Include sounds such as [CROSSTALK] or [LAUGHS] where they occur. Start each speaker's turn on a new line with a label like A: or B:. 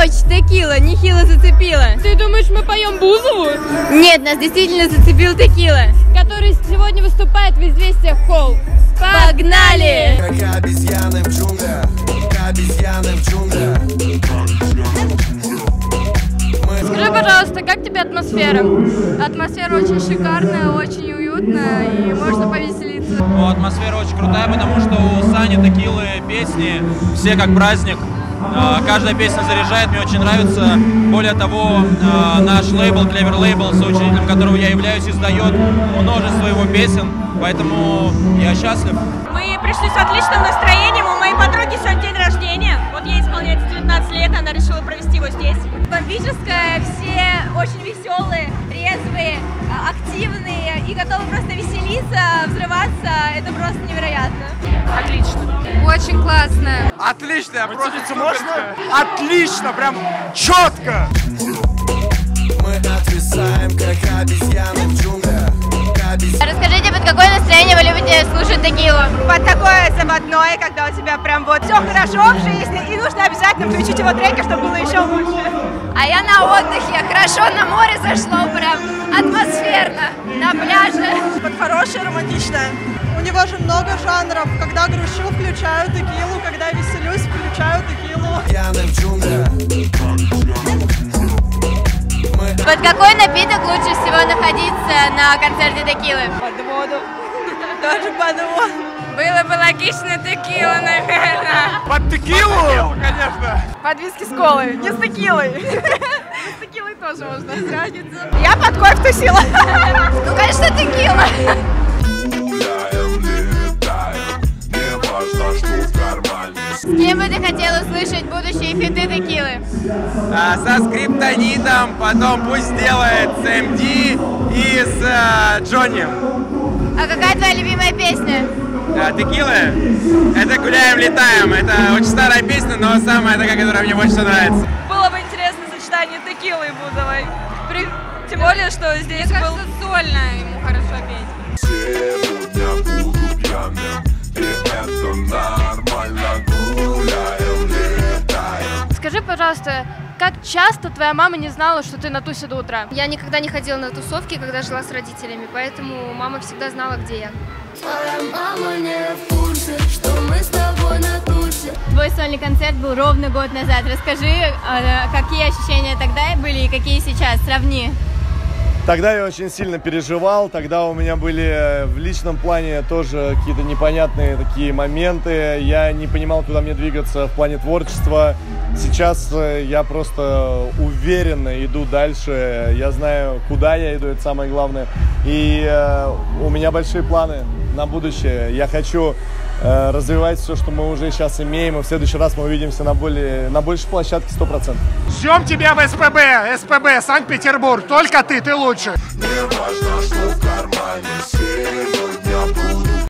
A: Ночь, текила, нехило зацепила.
B: Ты думаешь, мы поем Бузову?
A: Нет, нас действительно зацепил текила.
B: Который сегодня выступает в «Известиях Холл».
A: Погнали!
C: Как обезьяны в джунглях, как обезьяны в джунглях.
B: Скажи, пожалуйста, как тебе атмосфера? Атмосфера очень шикарная, очень уютная и можно повеселиться.
D: Ну, атмосфера очень крутая, потому что у Сани Текилы песни все как праздник. А, Каждая песня заряжает, мне очень нравится. Более того, а, наш лейбл, Clever Label, соучредителем которого я являюсь, издает множество его песен, поэтому я счастлив.
E: Мы пришли с отличным настроением. У моей подруги сегодня день рождения. Вот ей исполняется 19 лет, она решила провести его здесь. Бомбическая, все очень веселые, резвые, активные и готовы просто веселиться, взрываться. Это просто невероятно.
B: Очень классно.
F: Отлично, просто можно? Отлично, прям четко.
C: Мы отвисаем, как обезьяны в джунглях.
A: Расскажите, под какое настроение вы любите слушать текилу?
E: Под такое заводное, когда у тебя прям вот все хорошо в жизни, и нужно обязательно включить его треки, чтобы было еще лучше.
A: А я на отдыхе, хорошо на море зашло, прям атмосферно, на пляже.
E: Вот хорошее, романтичное. У него же много жанров. Когда грущу, включаю текилу. Когда веселюсь, включаю текилу.
C: В джунглях.
A: Под какой напиток лучше всего находиться на концерте текилы?
E: Под воду. [LAUGHS] Даже под воду.
B: Было бы логично текила, наверное.
F: Под текилу? Конечно.
E: Под виски с колой. Не с текилой. Тоже можно. Я под кофе тусила.
A: Ну, конечно, текила. С кем бы ты хотел услышать будущие фиты текилы?
F: А, со скриптонитом, потом пусть делает с МД и с э, Джонни.
A: А какая твоя любимая песня?
F: А, текилы? Это гуляем, летаем. Это очень старая песня, но самая такая, которая мне больше всего нравится.
E: Было бы интересно сочетание текилы и Бузовой. При- Тем более, что здесь
B: Мне
E: был...
B: кажется, сольно ему хорошо петь.
C: Сегодня буду пьяным, и это нормально. Гуляем, летаем.
B: Скажи, пожалуйста, как часто твоя мама не знала, что ты на тусе до утра?
G: Я никогда не ходила на тусовки, когда жила с родителями, поэтому мама всегда знала, где я.
H: Твоя мама не
A: сольный концерт был ровно год назад. Расскажи, э, какие ощущения тогда были и какие сейчас? Сравни.
I: Тогда я очень сильно переживал, тогда у меня были э, в личном плане тоже какие-то непонятные такие моменты, я не понимал, куда мне двигаться в плане творчества. Сейчас э, я просто уверенно иду дальше, я знаю, куда я иду, это самое главное. И э, у меня большие планы на будущее. Я хочу развивать все, что мы уже сейчас имеем, и в следующий раз мы увидимся на, более, на большей площадке 100%.
F: Ждем тебя в СПБ, СПБ, Санкт-Петербург. Только ты, ты лучше.
C: Не важно, что в кармане сегодня